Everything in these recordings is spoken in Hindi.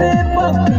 पत्थर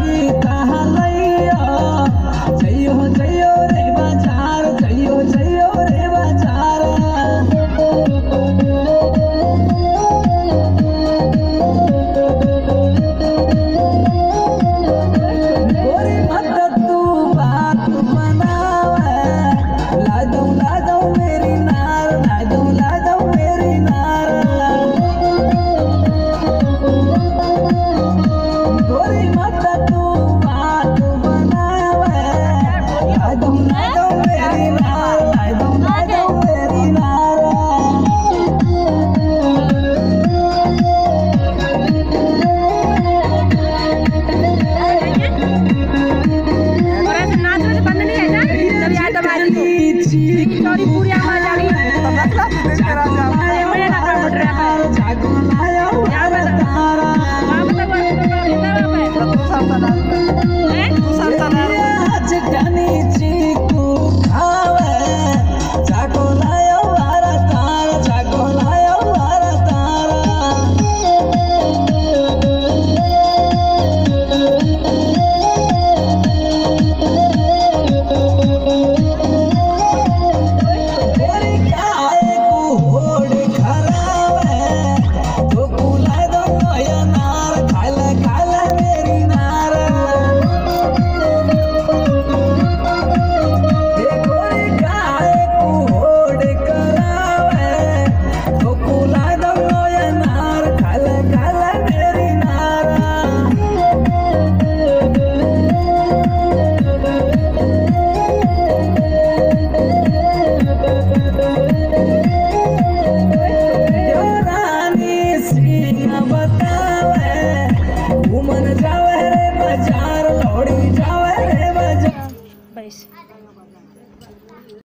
पूरी आवाज़ आ रही है मतलब जागो माया जागो माया સાતા guys.